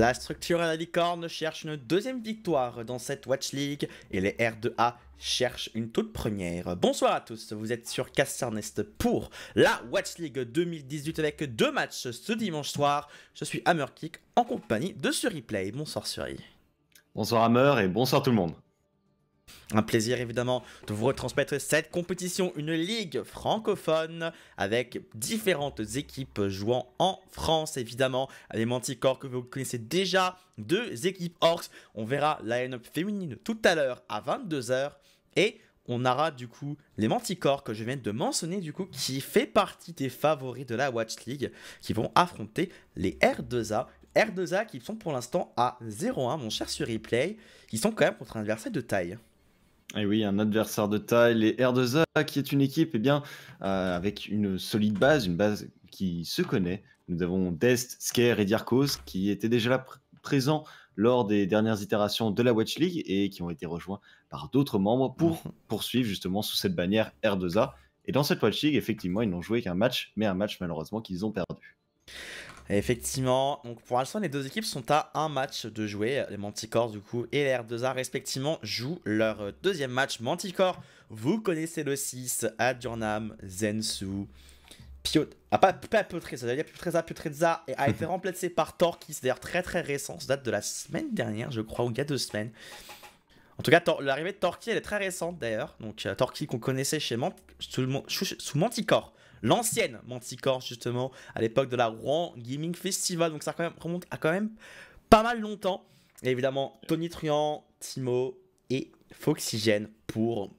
La structure à la licorne cherche une deuxième victoire dans cette Watch League et les R2A cherchent une toute première. Bonsoir à tous, vous êtes sur Nest pour la Watch League 2018 avec deux matchs ce dimanche soir. Je suis Hammerkick en compagnie de Suriplay. Bonsoir Suri. Bonsoir Hammer et bonsoir tout le monde. Un plaisir évidemment de vous retransmettre cette compétition, une ligue francophone avec différentes équipes jouant en France évidemment. Les Manticores que vous connaissez déjà, deux équipes Orcs. On verra la line-up féminine tout à l'heure à 22h et on aura du coup les Manticores que je viens de mentionner du coup qui fait partie des favoris de la Watch League qui vont affronter les R2A. R2A qui sont pour l'instant à 0-1 mon cher sur replay, qui sont quand même contre un adversaire de taille. Et oui, un adversaire de taille, les R2A, qui est une équipe eh bien, euh, avec une solide base, une base qui se connaît. Nous avons Dest, Scare et Diarkos qui étaient déjà là présents lors des dernières itérations de la Watch League et qui ont été rejoints par d'autres membres pour mhm. poursuivre justement sous cette bannière R2A. Et dans cette Watch League, effectivement, ils n'ont joué qu'un match, mais un match malheureusement qu'ils ont perdu. Effectivement, donc pour l'instant, les deux équipes sont à un match de jouer. Les Manticores, du coup, et les R2A, respectivement, jouent leur deuxième match. Manticore, vous connaissez le 6, Adjurnam, Zensu, Piot. Ah, pas, pas Piotreza, ça veut dire Piotreza, Piotreza et a été remplacé par Torki. C'est d'ailleurs très très récent. Ça date de la semaine dernière, je crois, ou il y a deux semaines. En tout cas, l'arrivée de Torki, elle est très récente d'ailleurs. Donc, Torki qu'on connaissait chez sous Manticore l'ancienne Manticore justement à l'époque de la Rouen Gaming Festival. Donc ça remonte à quand même pas mal longtemps. Et évidemment, Tony Truant, Timo et Foxygène pour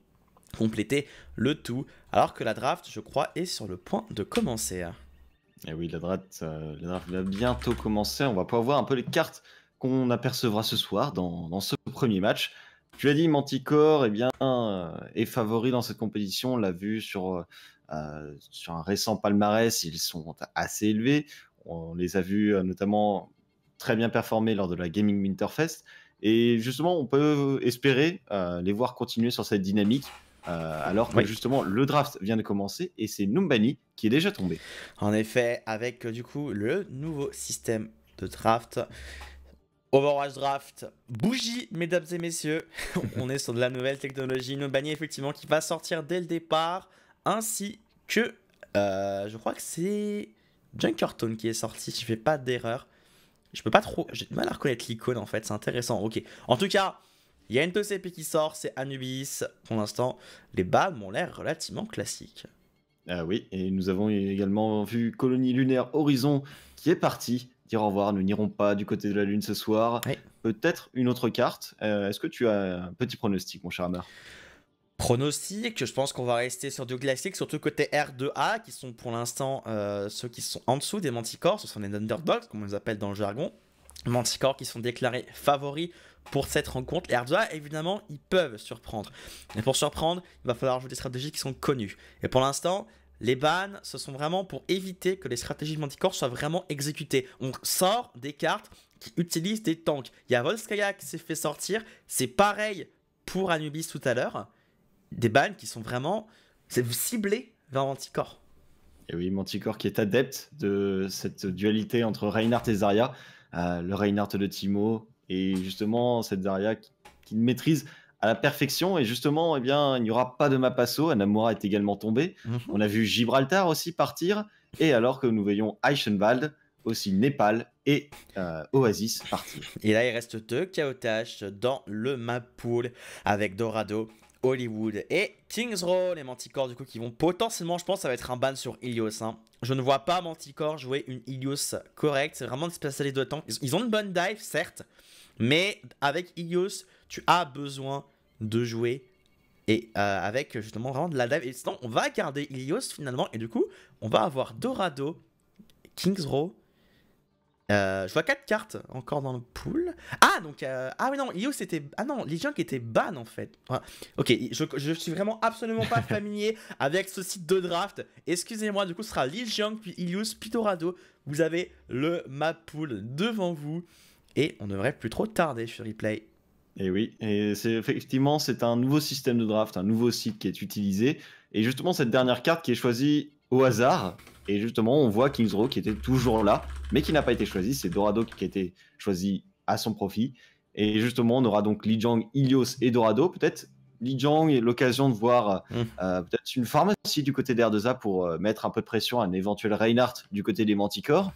compléter le tout. Alors que la draft, je crois, est sur le point de commencer. Et eh oui, la draft, euh, la draft va bientôt commencer. On va pouvoir voir un peu les cartes qu'on apercevra ce soir dans, ce premier match. Tu l'as dit, Manticore eh bien, euh, est favori dans cette compétition. On l'a vu sur euh, sur un récent palmarès, ils sont assez élevés. On les a vus euh, notamment très bien performer lors de la Gaming Winterfest. Et justement, on peut espérer euh, les voir continuer sur cette dynamique. alors que justement le draft vient de commencer et c'est Numbani qui est déjà tombé. En effet, avec du coup le nouveau système de draft, Overwatch Draft, bougie, mesdames et messieurs. On est sur de la nouvelle technologie. Numbani, effectivement, qui va sortir dès le départ ainsi que euh, je crois que c'est Junkerton qui est sorti, si je fais pas d'erreur. Je peux pas trop. J'ai du mal à reconnaître l'icône en fait, c'est intéressant. Ok. En tout cas, il y a une TCP qui sort, c'est Anubis. Pour l'instant, les bas m'ont l'air relativement classiques. Ah oui, et nous avons également vu Colonie Lunaire Horizon qui est parti. Dire au revoir, nous n'irons pas du côté de la Lune ce soir. Peut-être une autre carte. Euh, est-ce que tu as un petit pronostic, mon cher Hammer Pronostic, je pense qu'on va rester sur du classique, surtout côté R2A, qui sont pour l'instant euh, ceux qui sont en dessous des Manticores, ce sont les underdogs, comme on les appelle dans le jargon. Manticores qui sont déclarés favoris pour cette rencontre. Les R2A, évidemment, ils peuvent surprendre. Et pour surprendre, il va falloir jouer des stratégies qui sont connues. Et pour l'instant, les bans, ce sont vraiment pour éviter que les stratégies de Manticore soient vraiment exécutées. On sort des cartes qui utilisent des tanks. Il y a Volskaya qui s'est fait sortir. C'est pareil pour Anubis tout à l'heure des bans qui sont vraiment ciblés vers Manticore. Et oui, Manticore qui est adepte de cette dualité entre Reinhardt et Zarya. Euh, le Reinhardt de Timo et justement cette Zarya qui, maîtrise à la perfection. Et justement, eh bien, il n'y aura pas de Mapasso. Anamura est également tombé. Mhm. On a vu Gibraltar aussi partir. Et alors que nous voyons Eichenwald, aussi Népal et euh, Oasis partir. Et là, il reste deux KOTH dans le map pool avec Dorado Hollywood et Kings Row, les Manticores du coup qui vont potentiellement, je pense, ça va être un ban sur Ilios. Hein. Je ne vois pas Manticore jouer une Ilios correcte, c'est vraiment une spécialité de temps. Ils ont une bonne dive, certes, mais avec Ilios, tu as besoin de jouer et euh, avec justement vraiment de la dive. Et sinon, on va garder Ilios finalement, et du coup, on va avoir Dorado, Kings Row, euh, je vois 4 cartes encore dans le pool. Ah, donc. Euh, ah, oui, non, Ilios était. Ah, non, qui était ban en fait. Ok, je, je suis vraiment absolument pas familier avec ce site de draft. Excusez-moi, du coup, ce sera Legion, puis Ilios, puis Dorado. Vous avez le map pool devant vous. Et on devrait plus trop tarder sur replay. Et oui, et c'est effectivement, c'est un nouveau système de draft, un nouveau site qui est utilisé. Et justement, cette dernière carte qui est choisie au hasard, Et justement, on voit Kingsrow qui était toujours là, mais qui n'a pas été choisi. C'est Dorado qui a été choisi à son profit. Et justement, on aura donc Lijiang, Ilios et Dorado. Peut-être Lijiang et l'occasion de voir Mm. euh, peut-être une pharmacie du côté d'R2A pour euh, mettre un peu de pression à un éventuel Reinhardt du côté des Manticores.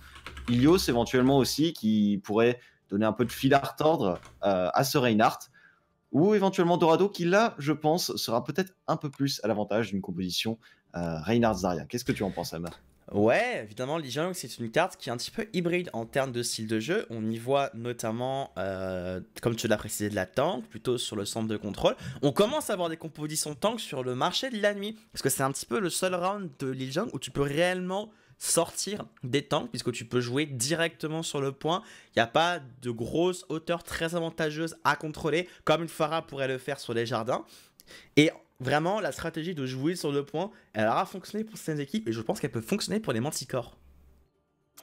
Ilios éventuellement aussi qui pourrait donner un peu de fil à retordre euh, à ce Reinhardt. Ou éventuellement Dorado qui là, je pense, sera peut-être un peu plus à l'avantage d'une composition euh, Reinhardt Zarya. Qu'est-ce que tu en penses, Amar? Ouais, évidemment, Lijiang, c'est une carte qui est un petit peu hybride en termes de style de jeu. On y voit notamment, euh, comme tu l'as précisé, de la tank, plutôt sur le centre de contrôle. On commence à avoir des compositions tank sur le marché de la nuit, parce que c'est un petit peu le seul round de Lijiang où tu peux réellement sortir des tanks, puisque tu peux jouer directement sur le point. Il n'y a pas de grosse hauteur très avantageuse à contrôler, comme une Pharah pourrait le faire sur les jardins. Et vraiment, la stratégie de jouer sur le point, elle aura fonctionné pour certaines équipes et je pense qu'elle peut fonctionner pour les Manticores.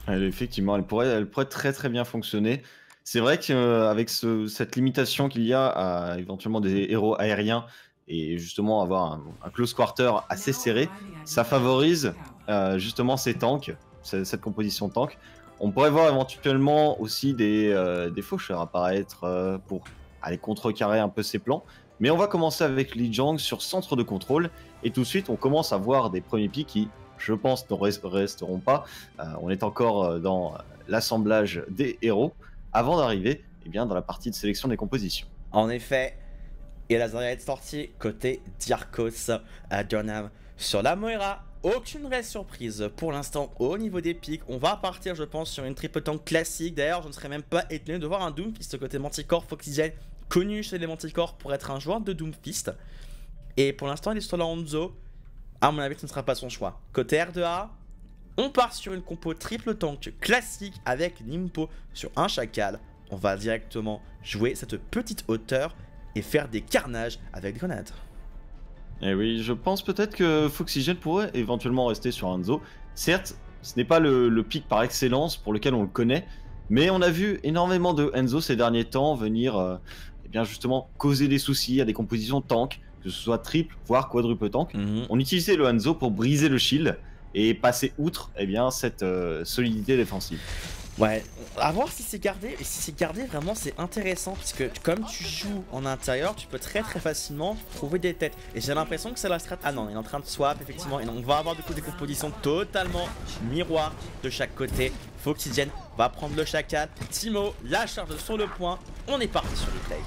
Effectivement, elle pourrait, très très bien fonctionner. C'est vrai qu'avec ce, cette limitation qu'il y a à éventuellement des héros aériens et justement avoir un, close quarter assez serré, ça favorise euh, justement ces tanks, ce- cette composition tank. On pourrait voir éventuellement aussi des, euh, faucheurs apparaître euh, pour aller contrecarrer un peu ses plans. Mais on va commencer avec Li Jiang sur centre de contrôle et tout de suite on commence à voir des premiers pics qui, je pense, ne res- resteront pas. Euh, on est encore euh, dans l'assemblage des héros avant d'arriver eh bien, dans la partie de sélection des compositions. En effet, et la est sortie côté Diarkos à Durnham sur la Moira. Aucune vraie surprise pour l'instant au niveau des pics. On va partir, je pense, sur une triple classique. D'ailleurs, je ne serais même pas étonné de voir un Doomfist côté Manticore Foxygen, connu chez les pour être un joueur de Doomfist. Et pour l'instant, il est sur la. À mon avis, ce ne sera pas son choix. Côté R2A, on part sur une compo triple tank classique avec Nimpo sur un chacal. On va directement jouer cette petite hauteur et faire des carnages avec des grenades. Et Eh oui, je pense peut-être que Foxygen pourrait éventuellement rester sur Hanzo. Certes, ce n'est pas le, pic par excellence pour lequel on le connaît, mais on a vu énormément de Enzo ces derniers temps venir euh, bien justement causer des soucis à des compositions tank, que ce soit triple, voire quadruple tank. On utilisait le Hanzo pour briser le shield et passer outre eh bien, cette euh, solidité défensive. Ouais, à voir si c'est gardé. Et si c'est gardé, vraiment, c'est intéressant. Parce que comme tu joues en intérieur, tu peux très très facilement trouver des têtes. Et j'ai l'impression que c'est la strat. Ah non, il est en train de swap, effectivement. Et on va avoir du coup des compositions totalement miroirs de chaque côté. Foxygen va prendre le chacal. Timo, la charge sur le point. On est parti sur le play.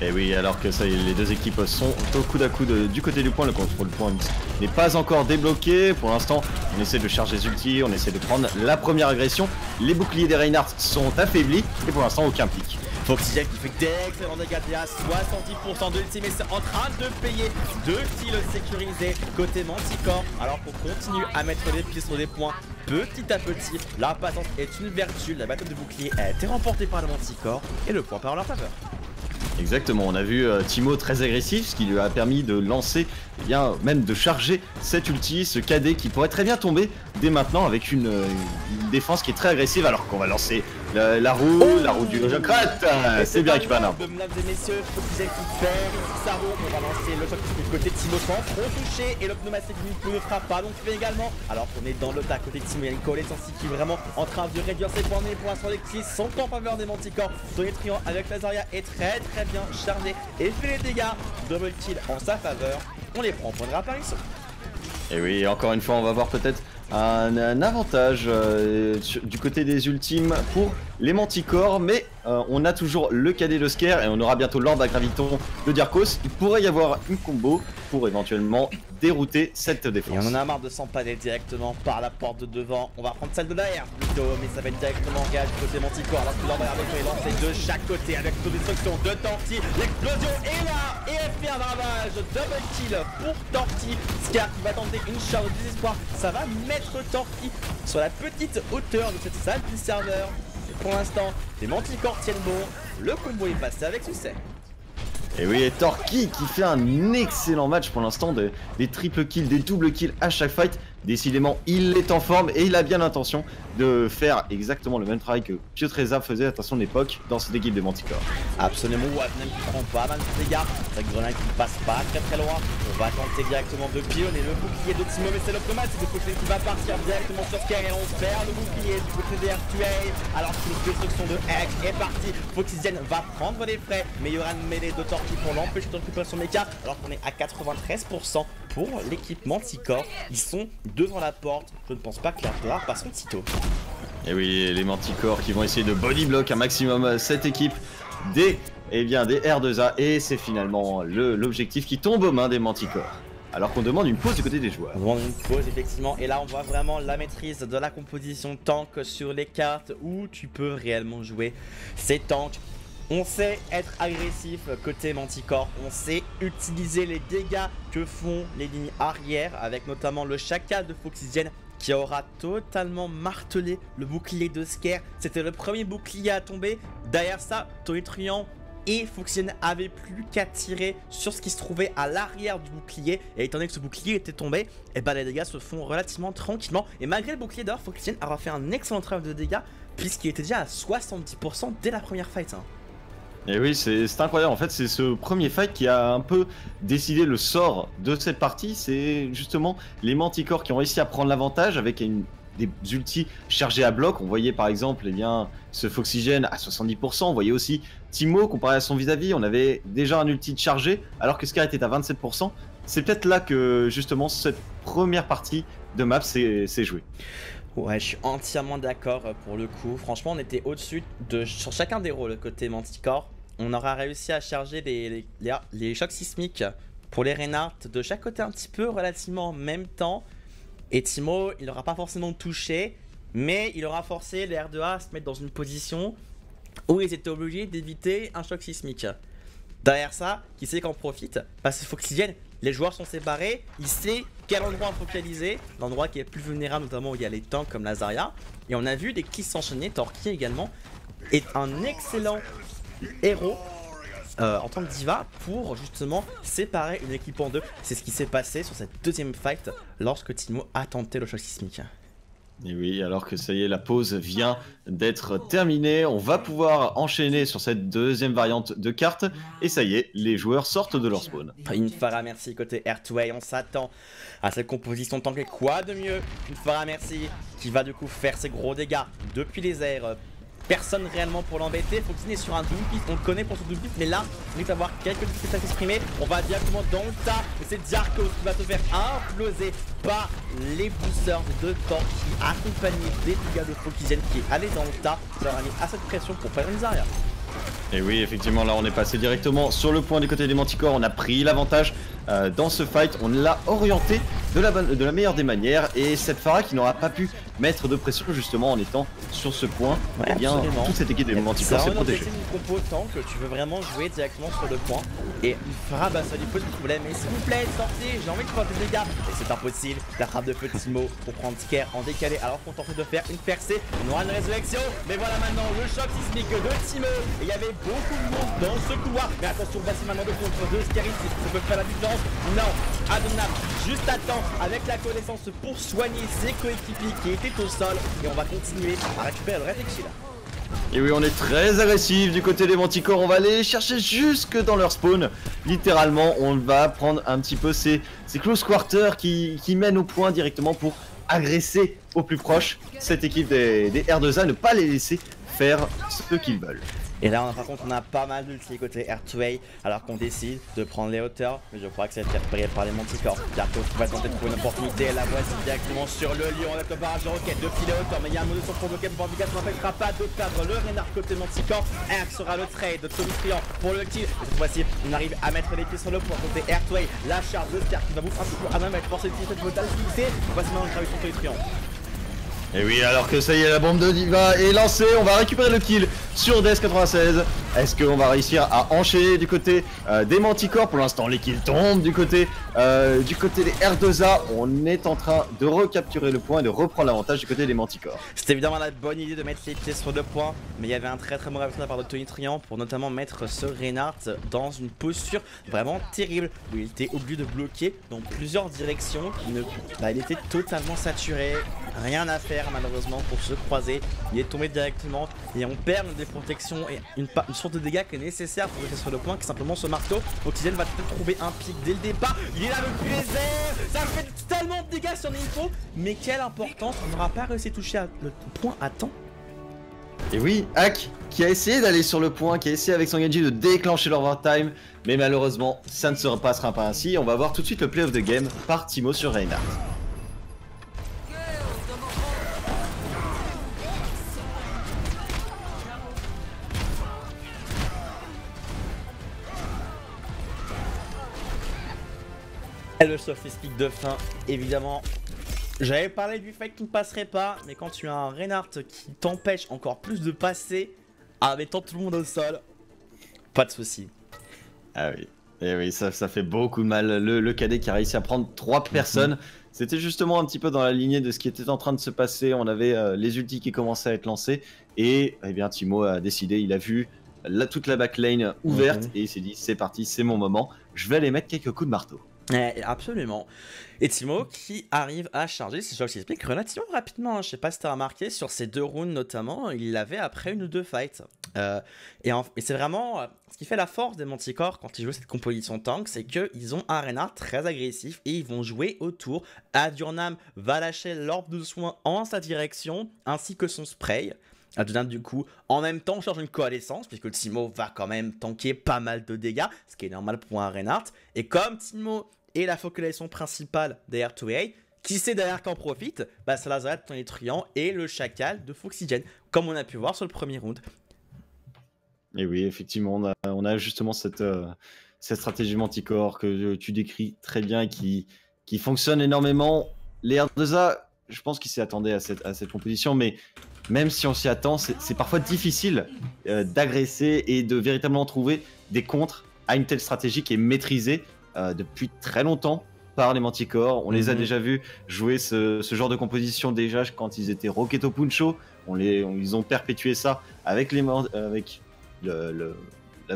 Et oui, alors que ça, les deux équipes sont au coude à coude du côté du point. Le contrôle point n'est pas encore débloqué. Pour l'instant, on essaie de charger les ultis, on essaie de prendre la première agression. Les boucliers des Reinhardt sont affaiblis. Et pour l'instant, aucun pic. Foxygen qui fait d'excellents dégâts de DA, 70% de ulti, mais c'est en train de payer deux kills sécurisés côté Manticore, alors qu'on continue à mettre les pieds sur les points petit à petit. La patience est une vertu, la bataille de bouclier a été remportée par le Manticore et le point part en leur faveur. Exactement, on a vu euh, Timo très agressif, ce qui lui a permis de lancer, eh bien, même de charger cet ulti, ce KD qui pourrait très bien tomber dès maintenant avec une, euh, une défense qui est très agressive alors qu'on va lancer la, la roue, la roue du Jocrat. Et C'est bien Mesdames et messieurs, sa roue, on va lancer le de Timo trop toucher et le pneumatique ne fera pas donc fait également. Alors qu'on est dans le tas côté de Timo, il y a vraiment en train de réduire ses points pour l'instant les kills sont en faveur des Manticores. Tony Triant avec Lazaria est très très bien chargé et fait les dégâts. Double kill en sa faveur. On les prend en point de réapparition. Et oui, encore une fois, on va voir peut-être un, avantage euh, du côté des ultimes pour les manticores, mais euh, on a toujours le cadet de Scare et on aura bientôt l'orbe à graviton de Diarkos. Il pourrait y avoir une combo pour éventuellement dérouter cette Et défense. on en a marre de s'empaler directement par la porte de devant. On va prendre celle de derrière plutôt, mais ça va être directement engagé côté Manticore. Alors avec est lancé de chaque côté avec destruction de Torti. L'explosion est là et elle fait un ravage. Double kill pour Torti. Scar qui va tenter une charge de désespoir. Ça va mettre Torti sur la petite hauteur de cette salle du serveur. Et pour l'instant, les Manticores tiennent bon. Le combo est passé avec succès. Et oui, et Torki qui fait un excellent match pour l'instant, de- des triple kills, des double kills à chaque fight. Décidément, il est en forme et il a bien l'intention de faire exactement le même travail que Piotreza faisait à son époque dans cette équipe de Manticore. Absolument, Wagner qui prend pas mal de dégâts, avec Grenade qui passe pas très très loin. On va tenter directement de pionner le bouclier de Timo, mais c'est le problème, c'est que côté qui va partir directement sur Scare et on perd le bouclier du côté des Artuel. Alors que le destruction de X est parti, Foxizienne va prendre les frais, mais il y aura une mêlée de torpilles pour l'empêcher de récupérer son méca, alors qu'on est à 93% pour l'équipe Manticore. Ils sont devant la porte. Je ne pense pas que la passe sitôt. Et oui, les Manticores qui vont essayer de body block un maximum cette équipe des, eh bien, des R2A. Et c'est finalement l'objectif qui tombe aux mains des Manticores. Alors qu'on demande une pause du côté des joueurs. On demande une pause effectivement et là on voit vraiment la maîtrise de la composition tank sur les cartes où tu peux réellement jouer ces tanks on sait être agressif côté Manticore, on sait utiliser les dégâts que font les lignes arrière avec notamment le chacal de Foxigen qui aura totalement martelé le bouclier de Scare. C'était le premier bouclier à tomber. Derrière ça, Tonitruant et Foxigen avaient plus qu'à tirer sur ce qui se trouvait à l'arrière du bouclier. Et étant donné que ce bouclier était tombé, et eh ben, les dégâts se font relativement tranquillement. Et malgré le bouclier d'or, Foxigen aura fait un excellent travail de dégâts puisqu'il était déjà à 70% dès la première fight. Hein. Et oui, c'est incroyable. En fait, c'est ce premier fight qui a un peu décidé le sort de cette partie. C'est justement les Manticores qui ont réussi à prendre l'avantage avec des ultis chargés à bloc. On voyait par exemple eh bien, ce Foxygène à 70%. On voyait aussi Timo comparé à son vis-à-vis. on avait déjà un ulti chargé alors que Scar était à 27%. C'est peut-être là que justement cette première partie de map s'est jouée. Ouais, je suis entièrement d'accord euh, pour le coup. Franchement, on était au-dessus de sur chacun des rôles côté Manticore on aura réussi à charger les, chocs sismiques pour les Reinhardt de chaque côté un petit peu relativement en même temps. Et Timo, il n'aura pas forcément touché, mais il aura forcé les R2A à se mettre dans une position où ils étaient obligés d'éviter un choc sismique. Derrière ça, qui sait qu'en profite? Parce qu'il faut qu'Oxygène, les joueurs sont séparés, il sait quel endroit focaliser, l'endroit qui est plus vulnérable, notamment où il y a les tanks comme Lazaria. Et on a vu des kills s'enchaîner, Torquay également est un excellent héros euh, en tant que diva pour justement séparer une équipe en deux. C'est ce qui s'est passé sur cette deuxième fight lorsque Timo a tenté le choc sismique. Et oui, alors que ça y est, la pause vient d'être terminée, on va pouvoir enchaîner sur cette deuxième variante de carte. Et ça y est, les joueurs sortent de leur spawn. Une Farah merci côté Airtway, on s'attend à cette composition tant que quoi de mieux Une Farah merci qui va du coup faire ses gros dégâts depuis les airs personne réellement pour l'embêter. Faut qu'il sur un double on le connaît pour son double mais là, il va avoir quelques difficultés à s'exprimer. On va directement dans le tas, et c'est Jarkos qui va se faire imploser par les boosters de temps qui accompagnaient des dégâts de Fokizen qui est allé dans le tas. Ça leur a mis assez de pression pour faire une arrière. Et oui, effectivement, là on est passé directement sur le point du côté des Manticores. On a pris l'avantage euh, dans ce fight. On l'a orienté de la, de la meilleure des manières. Et cette Farah qui n'aura pas pu mettre de pression justement en étant sur ce point. Ouais, eh bien, toute cette équipe des Manticores s'est protégée. Une compo que tu veux vraiment jouer directement sur le point. Et Farah, bah, ça lui pose des problèmes. Mais s'il vous plaît, sortez, j'ai envie de faire des dégâts. Et c'est impossible. La frappe de de Timo pour prendre Ticker en décalé alors qu'on tente de faire une percée. On aura une résurrection. Mais voilà maintenant le choc sismique de Timo. Et il y avait beaucoup de monde dans ce couloir. Mais attention, voici maintenant de contre de Scaris. Ça peut faire la différence. Non, Adonam juste à temps avec la connaissance pour soigner ses coéquipiers qui étaient au sol. Et on va continuer à récupérer le réflexe là. Et oui, on est très agressif du côté des Manticores. On va aller chercher jusque dans leur spawn. Littéralement, on va prendre un petit peu ces, ces close quarters qui, qui mènent au point directement pour agresser au plus proche cette équipe des, des R2A, ne pas les laisser faire ce qu'ils veulent. Et là, par contre, on a pas mal d'ulti côté Airtway, alors qu'on décide de prendre les hauteurs. Mais je crois que ça va être repéré par les. Bientôt, qui va tenter de trouver une opportunité. La voici directement sur le lion avec le barrage de roquette depuis les hauteurs. Mais il y a un mode de son provoqué pour Vigas n'empêchera pas de perdre le renard côté Manticore. R sera le trade de Tommy Triant pour le kill. cette fois-ci, on arrive à mettre les pieds sur le point côté Airtway. La charge de Scar qui va vous un peu à même être forcé de cette brutale fixée. Voici maintenant le travail sur Tommy Triant. Et oui, alors que ça y est, la bombe de Diva est lancée, on va récupérer le kill sur DS96. Est-ce qu'on va réussir à enchaîner du côté euh, des Manticores? Pour l'instant, les kills tombent du côté, euh, du côté des R2A. On est en train de recapturer le point et de reprendre l'avantage du côté des Manticores. C'était évidemment la bonne idée de mettre les pieds sur le point, mais il y avait un très très mauvais de la part de Tony Triant pour notamment mettre ce Reinhardt dans une posture vraiment terrible où il était obligé de bloquer dans plusieurs directions. Il, bah, il était totalement saturé, rien à faire malheureusement pour se croiser. Il est tombé directement et on perd des protections et une, sorte de dégâts qui est nécessaire pour rester sur le point qui simplement ce marteau. Oxygène va peut-être trouver un pic dès le départ. Là depuis les airs Ça fait tellement de dégâts sur l'info Mais quelle importance On n'aura pas réussi à toucher le point à temps. Et oui, Hack qui a essayé d'aller sur le point, qui a essayé avec son Genji de déclencher l'overtime, mais malheureusement ça ne se passera pas ainsi. On va voir tout de suite le play of the game par Timo sur Reinhardt. Le sophistique de fin, évidemment. J'avais parlé du fait qu'il ne passerait pas, mais quand tu as un Reinhardt qui t'empêche encore plus de passer en mettant tout le monde au sol, pas de souci. Ah oui, et eh oui, ça, ça fait beaucoup de mal. Le, cadet qui a réussi à prendre trois mhm. personnes, c'était justement un petit peu dans la lignée de ce qui était en train de se passer. On avait euh, les ultis qui commençaient à être lancés, et eh bien Timo a décidé, il a vu la, toute la backline ouverte, mhm. et il s'est dit c'est parti, c'est mon moment, je vais aller mettre quelques coups de marteau. Eh, absolument. Et Timo qui arrive à charger, si je explique relativement rapidement. Hein. Je sais pas si tu as remarqué, sur ces deux rounds notamment, il l'avait après une ou deux fights. Euh, et, c'est vraiment euh, ce qui fait la force des Manticore quand ils jouent cette composition tank, c'est qu'ils ont un Reinhardt très agressif et ils vont jouer autour. Adurnam va lâcher l'orbe de soin en sa direction, ainsi que son spray. Adonam du coup en même temps charge une coalescence puisque Timo va quand même tanker pas mal de dégâts ce qui est normal pour un Reinhardt. Et comme Timo est la focalisation principale des R2A qui sait derrière qu'en profite bah Lazarette ton étruant et le chacal de Foxygen comme on a pu voir sur le premier round. Et oui effectivement on a, justement cette, euh, cette stratégie manticore que tu décris très bien qui fonctionne énormément. Les R2A je pense qu'ils s'y attendaient à cette, à cette composition mais même si on s'y attend, c'est parfois difficile euh, d'agresser et de véritablement trouver des contres à une telle stratégie qui est maîtrisée euh, depuis très longtemps par les Manticores. On les a mhm. déjà vus jouer ce, genre de composition déjà quand ils étaient Roqueto Puncho. On les, ils ont perpétué ça avec, les, avec le,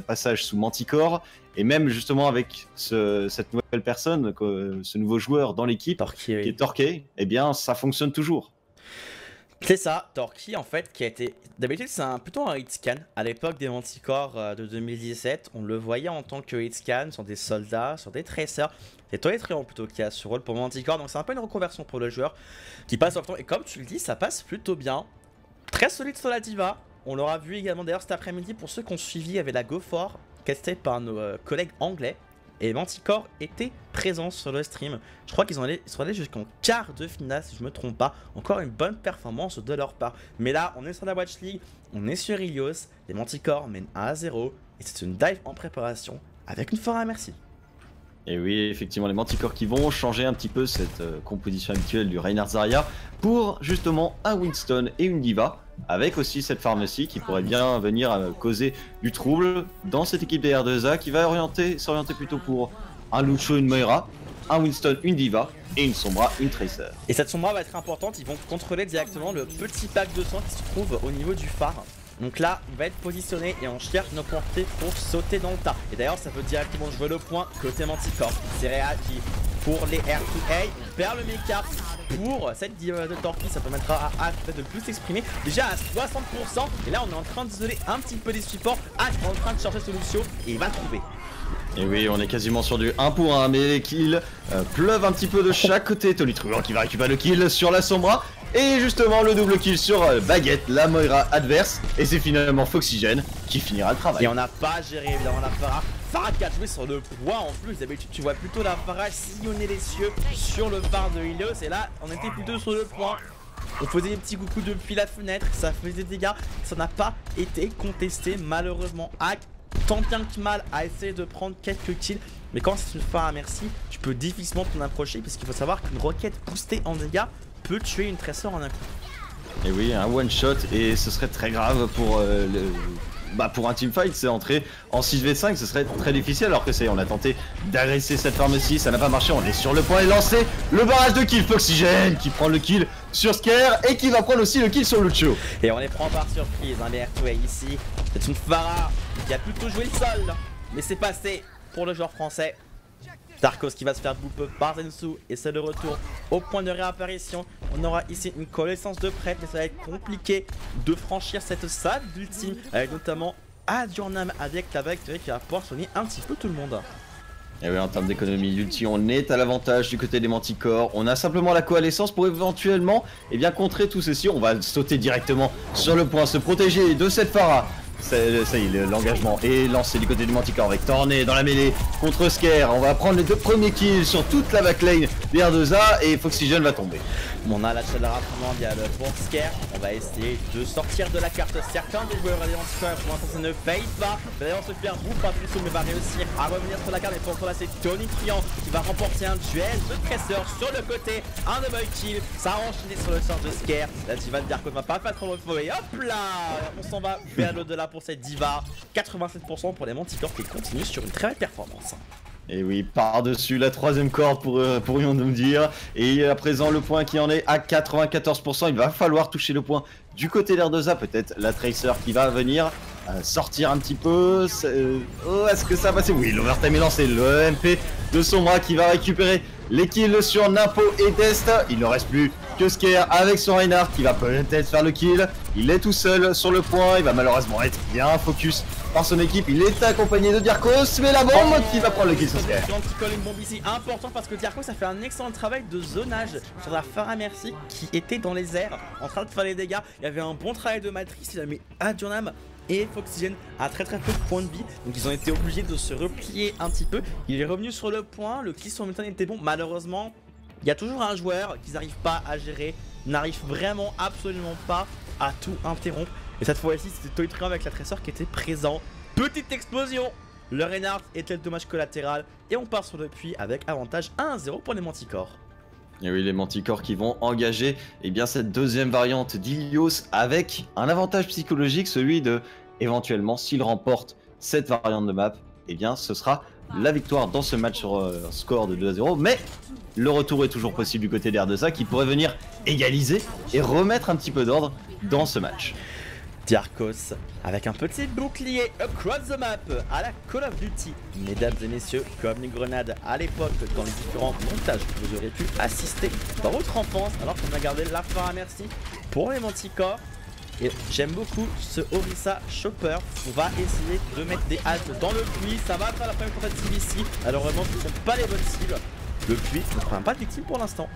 passage sous Manticore et même justement avec cette nouvelle personne, ce nouveau joueur dans l'équipe qui est Torquay, eh bien ça fonctionne toujours. C'est ça, Torquay en fait qui a été... D'habitude c'est un, plutôt un hitscan. À l'époque des Manticores euh, de 2017, on le voyait en tant que hitscan sur des soldats, sur des tracers. C'est Tony Trion plutôt qui a ce rôle pour Manticore, donc c'est un peu une reconversion pour le joueur qui passe au temps. Et comme tu le dis, ça passe plutôt bien. Très solide sur la diva. On l'aura vu également d'ailleurs cet après-midi pour ceux qui ont suivi avec la GoFor, castée par nos euh, collègues anglais. Et Manticore était présent sur le stream. Je crois qu'ils sont allés jusqu'en quart de finale, si je me trompe pas. Encore une bonne performance de leur part. Mais là, on est sur la Watch League, on est sur Ilios. Les Manticore mènent 1 à 0. Et c'est une dive en préparation avec une à merci. Et oui, effectivement, les Manticores qui vont changer un petit peu cette euh, composition habituelle du Reinhardt Zarya pour justement un Winston et une Diva avec aussi cette pharmacie qui pourrait bien venir euh, causer du trouble dans cette équipe des R2A qui va s'orienter plutôt pour un Lucho, une Moira, un Winston, une Diva et une Sombra, une Tracer. Et cette Sombra va être importante, ils vont contrôler directement le petit pack de sang qui se trouve au niveau du phare. Donc là, il va être positionné et on cherche nos portées pour sauter dans le tas. Et d'ailleurs, ça veut directement jouer le point côté Manticore. C'est réagi pour les R2A. On perd le méca pour cette de Torquay. Ça permettra à Hack de plus s'exprimer. Déjà à 60%. Et là, on est en train d'isoler un petit peu les supports. Hack en train de chercher solution et il va trouver. Et oui, on est quasiment sur du 1 pour 1, mais les kills euh, pleuvent un petit peu de chaque côté. Tony Truant qui va récupérer le kill sur la Sombra. Et justement, le double kill sur euh, Baguette, la Moira adverse. Et c'est finalement Foxygen qui finira le travail. Et on n'a pas géré évidemment la Farah. Farah qui a joué sur le point en plus. D'habitude, tu vois plutôt la Farah sillonner les cieux sur le phare de Helios. Et là, on était plutôt sur le point. On faisait des petits coucous depuis la fenêtre, ça faisait des dégâts, ça n'a pas été contesté malheureusement. Hack, tant bien que mal, a essayé de prendre quelques kills, mais quand c'est une Farah merci, tu peux difficilement t'en approcher, puisqu'il faut savoir qu'une roquette boostée en dégâts peut tuer une tresseur en un coup. Et oui, un one shot et ce serait très grave pour euh, le, bah pour un teamfight, c'est entrer en 6v5, ce serait très difficile alors que c'est on a tenté d'agresser cette pharmacie, ça n'a pas marché, on est sur le point de lancer le barrage de kill, Foxygène qui prend le kill sur Scare et qui va prendre aussi le kill sur Lucho. Et on les prend par surprise, hein, les r ici, c'est une Farah qui a plutôt joué le sol, mais c'est passé pour le joueur français. Darkos qui va se faire boop par Zensu et c'est le retour au point de réapparition. On aura ici une connaissance de prêtre mais ça va être compliqué de franchir cette salle d'ultime avec notamment Adjurnam avec la victory qui va pouvoir soigner un petit peu tout le monde. Et oui, en termes d'économie d'ulti, on est à l'avantage du côté des manticores. On a simplement la coalescence pour éventuellement eh bien, contrer tout ceci. On va sauter directement sur le point, se protéger de cette Phara. Ça, y est, l'engagement est lancé du côté du Manticore avec Torné dans la mêlée contre Scare. On va prendre les deux premiers kills sur toute la backlane des R2A et Foxygen va tomber. On a la chaleur mondiale pour Scare. On va essayer de sortir de la carte. Certains des joueurs Manticores pour l'instant ça ne faille pas. D'ailleurs se faire bouffe par Trisou mais va réussir à revenir sur la carte. Et pour là c'est Tony Trian qui va remporter un duel de tresseur sur le côté. Un double kill. Ça a enchaîné sur le sort de Scare. Vas te dire qu'on va pas faire trop et hop là On s'en va vers l'au-delà pour cette diva. 87% pour les Manticores qui continuent sur une très belle performance. Et oui, par-dessus la troisième corde pour, euh, pourrions-nous dire. Et à présent, le point qui en est à 94%. Il va falloir toucher le point du côté d'R2A. Peut-être la Tracer qui va venir euh, sortir un petit peu. Euh, oh, est-ce que ça va passer? Oui, l'overtime est lancé. Le MP de Sombra qui va récupérer les kills sur Napo et Dest. Il ne reste plus que Scare avec son Reinhardt qui va peut-être faire le kill. Il est tout seul sur le point. Il va malheureusement être bien focus par son équipe. Il est accompagné de Diarkos, mais la bombe qui va prendre le kill sur Scare. une bombe ici important parce que Diarkos a fait un excellent travail de zonage sur la Farah Mercy qui était dans les airs en train de faire les dégâts. Il y avait un bon travail de matrice. Il a mis Adjonam et Foxygen a très très peu de points de vie donc ils ont été obligés de se replier un petit peu il est revenu sur le point le kill sur le était bon malheureusement il y a toujours un joueur qu'ils n'arrivent pas à gérer n'arrive vraiment absolument pas à tout interrompre et cette fois-ci c'était Toytran avec la tresseur qui était présent petite explosion le Reinhardt était le dommage collatéral? Et on part sur le puits avec avantage 1-0 pour les Manticores et oui, les manticores qui vont engager eh bien, cette deuxième variante d'Ilios avec un avantage psychologique, celui de, éventuellement, s'il remporte cette variante de map, eh bien, ce sera la victoire dans ce match sur euh, score de 2 à 0. Mais le retour est toujours possible du côté d'R2A qui pourrait venir égaliser et remettre un petit peu d'ordre dans ce match. Diarkos avec un petit bouclier across the map à la Call of Duty. Mesdames et messieurs, comme les grenades à l'époque dans les différents montages que vous aurez pu assister dans votre enfance alors qu'on a gardé la fin à merci pour les manticores. Et j'aime beaucoup ce Orisa Chopper. On va essayer de mettre des haltes dans le puits. Ça va faire la première tentative ici. Alors vraiment, ce ne sont pas les bonnes cibles. Le puits ne prend pas de victime pour l'instant.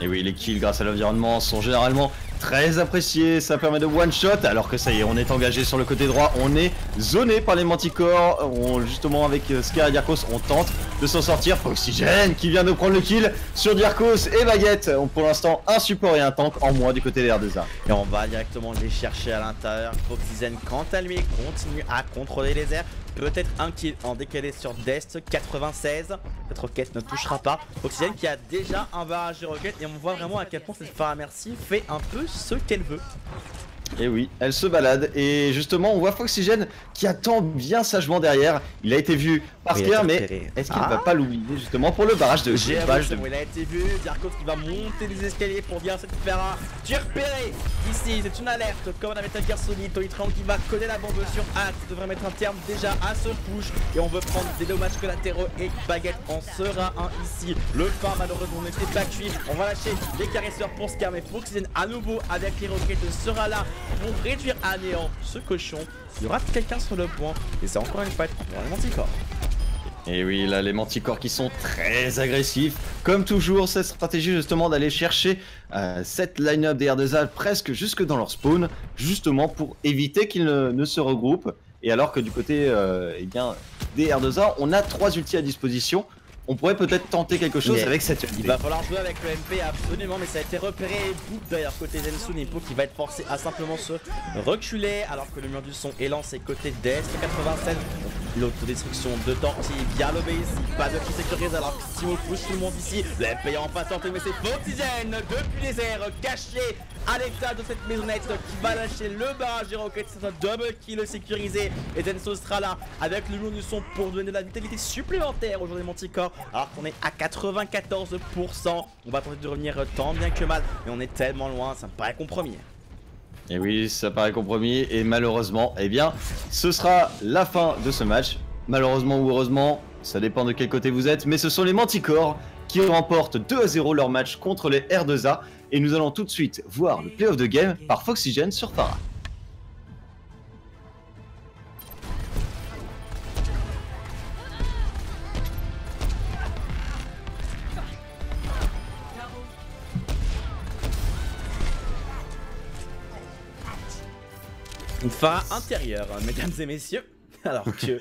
Et oui, les kills grâce à l'environnement sont généralement très appréciés, ça permet de one shot, alors que ça y est, on est engagé sur le côté droit, on est zoné par les manticores, on, justement avec euh, Scar et Diarkos, on tente de s'en sortir, Oxygène qui vient de prendre le kill sur Diarkos et Baguette, on, pour l'instant un support et un tank en moins du côté des R2A. Et on va directement les chercher à l'intérieur, Oxygène quant à lui continue à contrôler les airs, Peut-être un kill en décalé sur Dest, 96. Cette roquette ne touchera pas. Oxygène qui a déjà un barrage de roquette et on voit vraiment à quel point cette Merci fait un peu ce qu'elle veut. Et oui, elle se balade et justement on voit Foxygène qui attend bien sagement derrière. Il a été vu par oui, mais est-ce qu'il ne va ah. pas l'oublier justement pour le barrage de J'ai de... il a été vu, qui va monter les escaliers pour dire cette. Tu es repéré Ici, c'est une alerte comme on avait Metal Gear Solid, Tolitran qui va coller la bombe sur Axe, devrait mettre un terme déjà à ce push et on veut prendre des dommages collatéraux et Baguette en sera un ici. Le phare malheureusement n'était pas cuit, on va lâcher les caresseurs pour Scar mais Foxygène à nouveau avec les roquettes sera là pour réduire à néant ce cochon. Il y aura quelqu'un sur le point et c'est encore une fight pour les manticores. Et oui, là, les manticores qui sont très agressifs. Comme toujours, cette stratégie justement d'aller chercher euh, cette line-up des R2A presque jusque dans leur spawn, justement pour éviter qu'ils ne, se regroupent. Et alors que du côté euh, eh bien, des R2A, on a trois ultis à disposition. On pourrait peut-être tenter quelque chose avec cette Il va falloir jouer avec le MP absolument mais ça a été repéré Boop d'ailleurs côté Zensu Nippo qui va être forcé à simplement se reculer alors que le mur du son est lancé. Côté DS 96 L'autodestruction de Torti via l'OB ici. Pas de qui sécurise alors que Simo pousse tout le monde ici. Le en tenté mais c'est Foxygen depuis les airs caché à l'état de cette maisonnette qui va lâcher le barrage des roquettes. C'est un double kill sécurisé. Et Denso sera là avec le lourd du son pour donner de la vitalité supplémentaire aujourd'hui Manticore. Alors qu'on est à 94%. On va tenter de revenir tant bien que mal. Mais on est tellement loin, ça me paraît compromis. Et oui, ça paraît compromis et malheureusement, eh bien, ce sera la fin de ce match. Malheureusement ou heureusement, ça dépend de quel côté vous êtes, mais ce sont les Manticores qui remportent 2 à 0 leur match contre les R2A et nous allons tout de suite voir le playoff de game par Foxygen sur Farah. Une phare intérieure, hein, mesdames et messieurs. Alors que.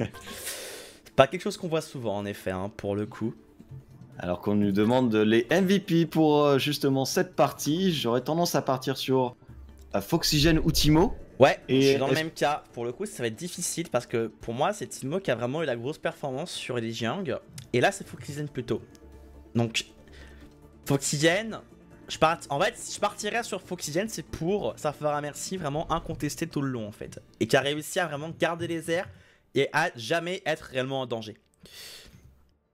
pas quelque chose qu'on voit souvent, en effet, hein, pour le coup. Alors qu'on nous demande les MVP pour euh, justement cette partie, j'aurais tendance à partir sur euh, Foxygen ou Timo. Ouais, et je suis dans le même cas. Pour le coup, ça va être difficile parce que pour moi, c'est Timo qui a vraiment eu la grosse performance sur les Jiang. Et là, c'est Foxygen plutôt. Donc, Foxygen, je part... En fait, si je partirais sur Foxygen, c'est pour ça fera merci vraiment incontesté tout le long en fait. Et qui a réussi à vraiment garder les airs et à jamais être réellement en danger.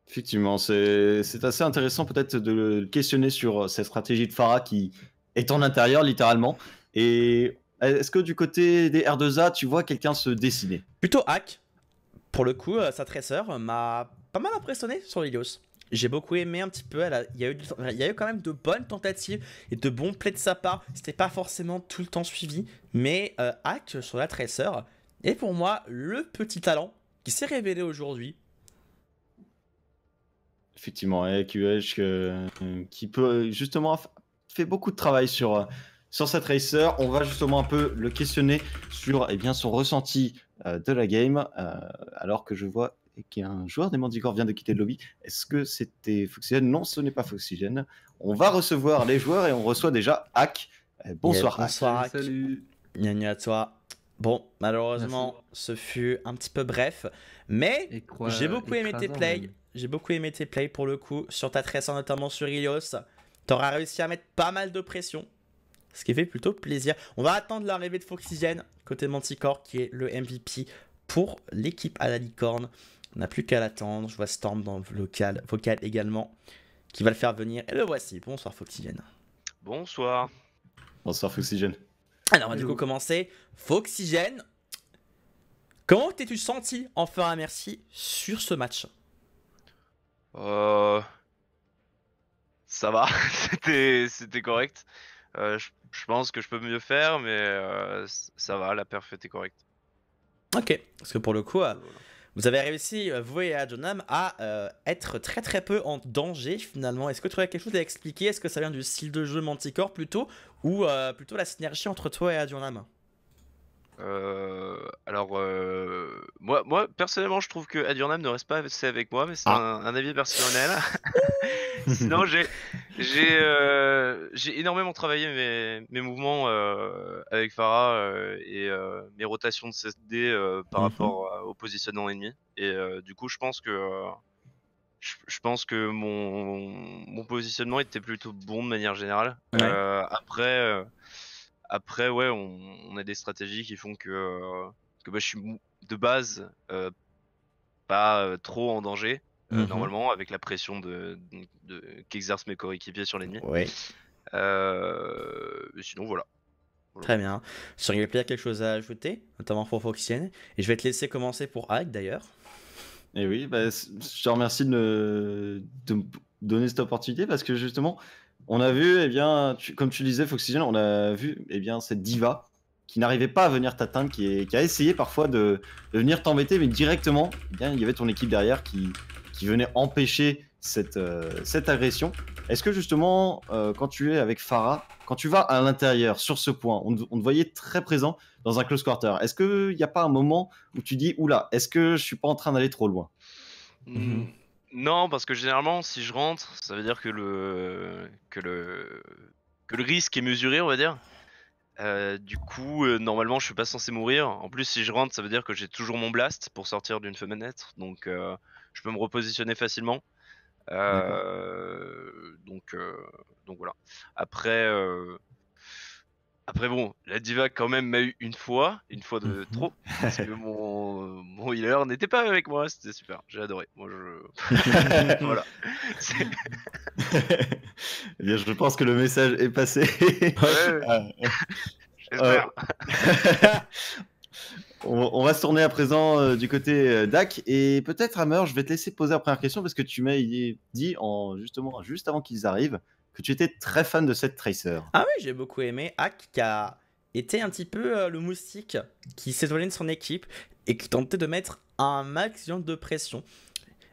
Effectivement, c'est assez intéressant peut-être de le questionner sur cette stratégie de Farah qui est en intérieur littéralement. Et est-ce que du côté des R2A, tu vois quelqu'un se dessiner? Plutôt hack. Pour le coup, euh, sa tresseur m'a pas mal impressionné sur Ilios. J'ai beaucoup aimé un petit peu. il, y a eu, quand même de bonnes tentatives et de bons plays de sa part. C'était pas forcément tout le temps suivi. Mais euh, Hack sur la tresseur est pour moi le petit talent qui s'est révélé aujourd'hui. Effectivement, QH euh, qui peut justement fait beaucoup de travail sur, euh, sur cette racer. On va justement un peu le questionner sur eh bien, son ressenti de la game. alors que je vois qu'un joueur des Manticores vient de quitter le lobby. Est-ce que c'était Foxygen? Non, ce n'est pas Foxygen. On va recevoir les joueurs et on reçoit déjà Hack. Eh, bonsoir, Hack. Bonsoir, Hack. Salut. Bienvenue à toi. Bon, malheureusement, ce fut un petit peu bref, mais j'ai beaucoup aimé tes plays. J'ai beaucoup aimé tes plays pour le coup, sur ta tresse, notamment sur Ilios. T'auras réussi à mettre pas mal de pression, ce qui fait plutôt plaisir. On va attendre l'arrivée de Foxygen, côté Manticore, qui est le MVP pour l'équipe à la licorne. On n'a plus qu'à l'attendre. Je vois Storm dans le local, vocal également, qui va le faire venir. Et le voici. Bonsoir Foxygen. Bonsoir. Bonsoir Foxygen. Alors on va du coup commencer. Foxygen, comment t'es-tu senti enfin à merci sur ce match? Euh... Ça va, c'était correct. Euh, je, pense que je peux mieux faire, mais euh, ça va, la perf était correcte. Ok, parce que pour le coup, euh, vous avez réussi, euh, vous et Adjonam, à euh, être très très peu en danger finalement. Est-ce que tu as quelque chose à expliquer? Est-ce que ça vient du style de jeu Manticore plutôt? Ou euh, plutôt la synergie entre toi et Adjonam? Alors, euh, moi, moi, personnellement, je trouve que Adurnam ne reste pas assez avec moi, mais c'est ah. un, avis personnel. Sinon, j'ai, j'ai, euh, j'ai énormément travaillé mes, mes mouvements avec Farah et mes rotations de CD par mhm. rapport au positionnement ennemi. Et du coup, je pense que je, pense que mon, mon positionnement était plutôt bon de manière générale. après après, ouais, on, a des stratégies qui font que, euh, que bah, je suis de base euh, pas euh, trop en danger, mhm. normalement, avec la pression de, qu'exercent mes coéquipiers sur l'ennemi. Ouais. sinon, voilà. Très bien. Sur il y a quelque chose à ajouter, notamment pour Foxien. Et je vais te laisser commencer pour Hack d'ailleurs. Et oui, bah, je te remercie de, de me donner cette opportunité parce que justement, on a vu, eh bien, comme tu disais, Foxygen, on a vu eh bien, cette diva qui n'arrivait pas à venir t'atteindre, qui, a essayé parfois de, venir t'embêter, mais directement, eh il y avait ton équipe derrière qui, venait empêcher cette, euh, cette agression. Est-ce que justement, euh, quand tu es avec Farah, quand tu vas à l'intérieur sur ce point, on, te voyait très présent dans un close quarter. Est-ce qu'il n'y a pas un moment où tu dis, oula, est-ce que je suis pas en train d'aller trop loin? Mmh. Non, parce que généralement, si je rentre, ça veut dire que le que le que le risque est mesuré, on va dire. Euh, du coup, euh, normalement, je suis pas censé mourir. En plus, si je rentre, ça veut dire que j'ai toujours mon blast pour sortir d'une fenêtre, donc euh, je peux me repositionner facilement. Donc, euh, donc voilà. Après, après bon, la diva quand même m'a eu une fois, une fois de Mhm. trop, parce que mon, mon healer n'était pas avec moi. C'était super, j'ai adoré. Moi, je voilà. Eh bien, je pense que le message est passé. Ah, on va se tourner à présent euh, du côté euh, d'Ac et peut-être Hammer, je vais te laisser poser la première question parce que tu m'as dit en justement juste avant qu'ils arrivent que tu étais très fan de cette Tracer. Ah oui, j'ai beaucoup aimé. Hack qui a été un petit peu euh, le moustique qui s'éloignait de son équipe et qui tentait de mettre un maximum de pression.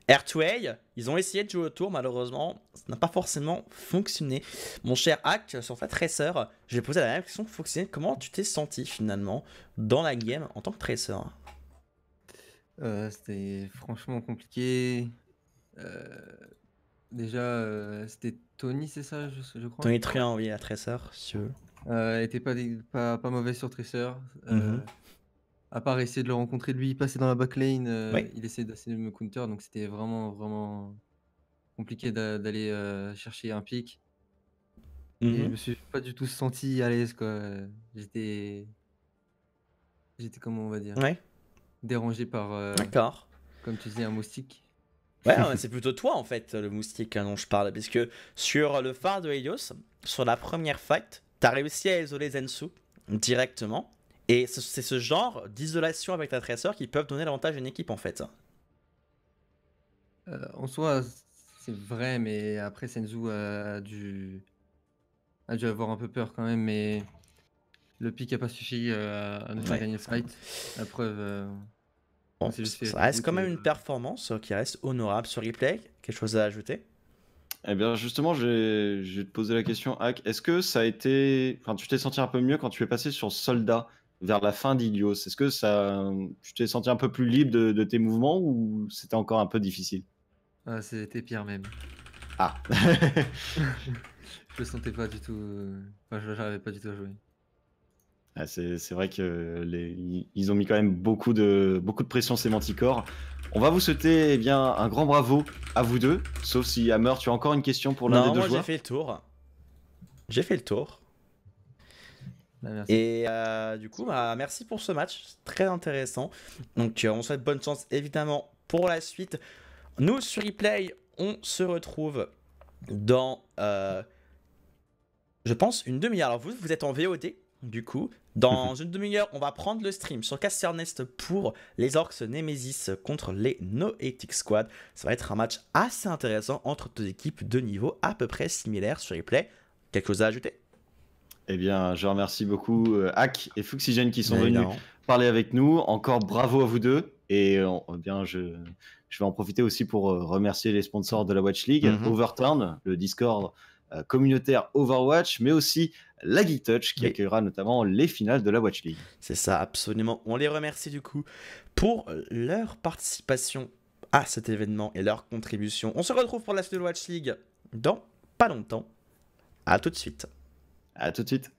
Airtway, ils ont essayé de jouer autour, malheureusement, ça n'a pas forcément fonctionné. Mon cher Hack, sur ta Tracer, j'ai posé la même question que fonctionner. Comment tu t'es senti finalement dans la game en tant que Tracer Euh, c'était franchement compliqué. Euh, déjà, euh, c'était Tony, c'est ça, je, je crois? Tony Truant, oui, la Tracer, si tu veux. Euh, était pas, pas, pas mauvais sur Tracer. Euh, Mhm. À part essayer de le rencontrer lui, passer dans la backline, euh, Oui. il essayait d'essayer de me counter, donc c'était vraiment, vraiment compliqué d'a- d'aller chercher un pic. Et je Mhm. me suis pas du tout senti à l'aise, quoi. J'étais. J'étais, comment on va dire, Ouais, dérangé par, d'accord. comme tu dis, un moustique. Ouais, c'est plutôt toi en fait, le moustique hein, dont je parle. Parce que sur le phare de Helios, sur la première fight, t'as réussi à isoler Zensu directement. Et ce- c'est ce genre d'isolation avec ta traceur qui peuvent donner l'avantage à une équipe en fait. Euh, en soi, c'est vrai, mais après, Senzu a dû, a dû avoir un peu peur quand même, mais le pic a pas suffi euh, à nous faire gagner le fight. La preuve, euh, Bon, ça reste quand même une euh. performance qui reste honorable sur replay. Quelque chose à ajouter? Eh bien, justement, je vais, te poser la question, Hack. Est-ce que ça a été. Enfin, tu t'es senti un peu mieux quand tu es passé sur Soldat vers la fin d'Ilios Est-ce que ça. Tu t'es senti un peu plus libre de, de tes mouvements ou c'était encore un peu difficile? Ah, c'était pire même. Ah Je le sentais pas du tout. euh, Enfin, je j'arrivais pas du tout à jouer. Ah, c'est c'est vrai que les, ils ont mis quand même beaucoup de, beaucoup de pression sémanticore. On va vous souhaiter eh bien, un grand bravo à vous deux, sauf si Hammer, tu as encore une question pour l'un Non, des deux moi j'ai fait le tour. J'ai fait le tour. Bah, merci. Et euh, du coup, bah, merci pour ce match, c'est très intéressant. Donc, euh, on souhaite bonne chance évidemment pour la suite. Nous sur replay, on se retrouve dans, euh, je pense, une demi-heure. Alors, vous, vous êtes en VOD, du coup. Dans une demi-heure, on va prendre le stream sur Caster Nest pour les Orcs Nemesis contre les Noetic Squad. Ça va être un match assez intéressant entre deux équipes de niveau à peu près similaires sur replay. Quelque chose à ajouter? Eh bien, je remercie beaucoup euh, Hack et Fuxygen qui sont venus évidemment. parler avec nous. Encore bravo à vous deux. Et euh, eh bien, je, je vais en profiter aussi pour euh, remercier les sponsors de la Watch League, Mhm. Overturn, le Discord euh, communautaire Overwatch, mais aussi la Geek Touch qui Oui. accueillera notamment les finales de la Watch League. C'est ça, absolument. On les remercie du coup pour leur participation à cet événement et leur contribution. On se retrouve pour la suite de Watch League dans pas longtemps. À tout de suite. À tout de suite.